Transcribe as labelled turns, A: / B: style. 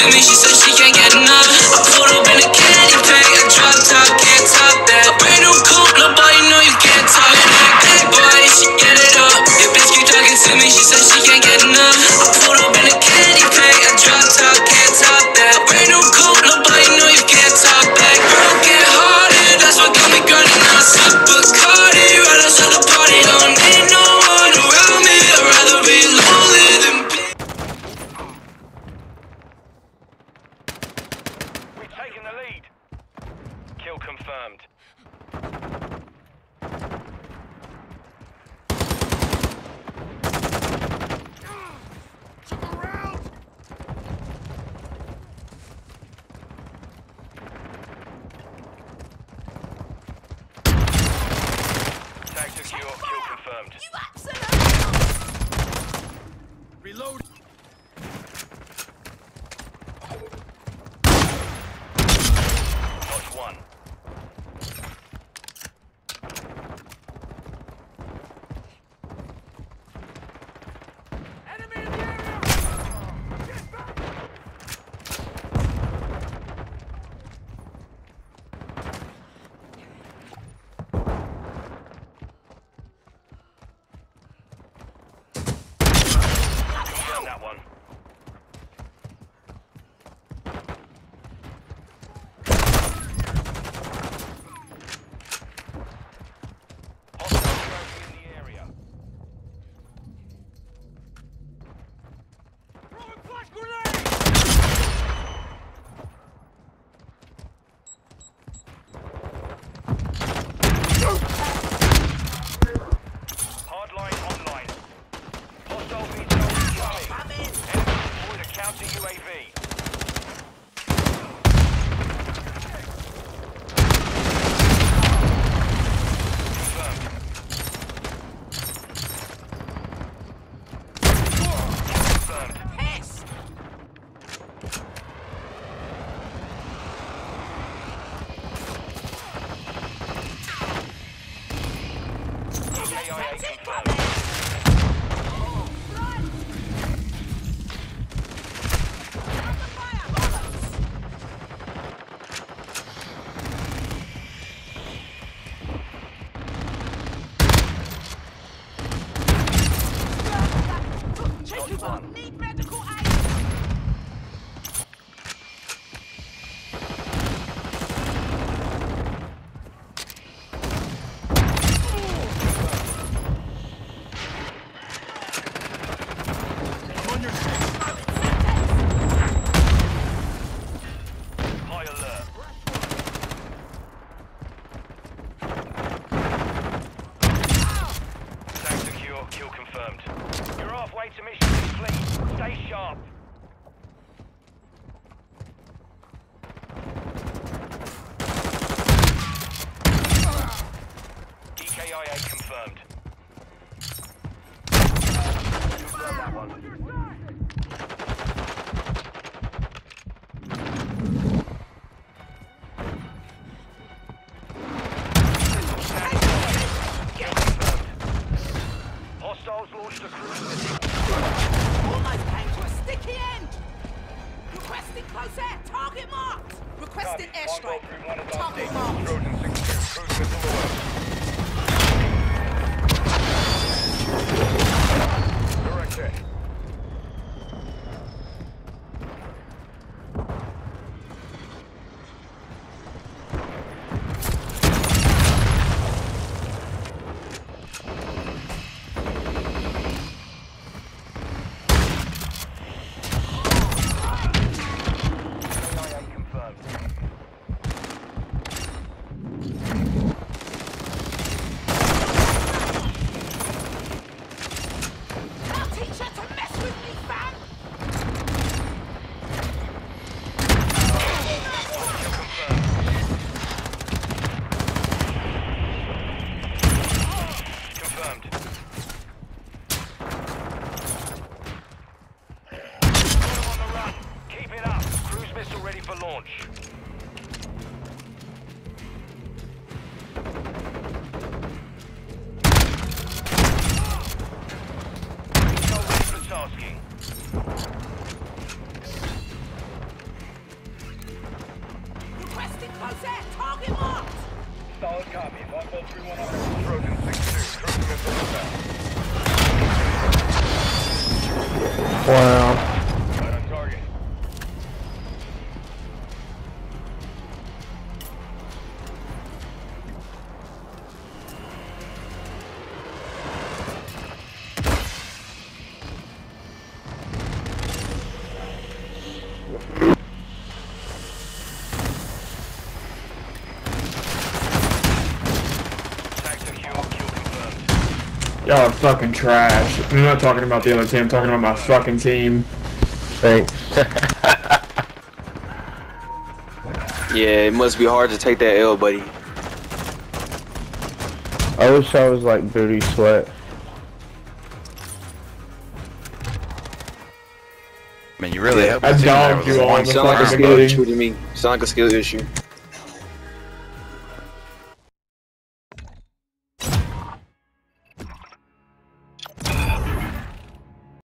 A: texted me, she said
B: Stay sharp. EKIA confirmed. Hostiles launched a cruise. confirmed.
C: on the run. Keep it up. Cruise missile ready for launch. Requesting Cosette! Target marked!
B: Solid
D: copy.
B: 1 on. Trojan Wow.
E: Y'all are fucking trash. I'm not talking about the other team, I'm talking about my fucking team.
D: Thanks.
F: Yeah, it must be hard to take that L, buddy.
D: I wish I was like Booty Sweat.
G: Man, you really helped
E: I
G: the team there
E: dogged
G: with
E: you all
G: one
F: Sound like a
E: fucking
F: skill
E: ability.
F: issue to me. Sound like a skill issue.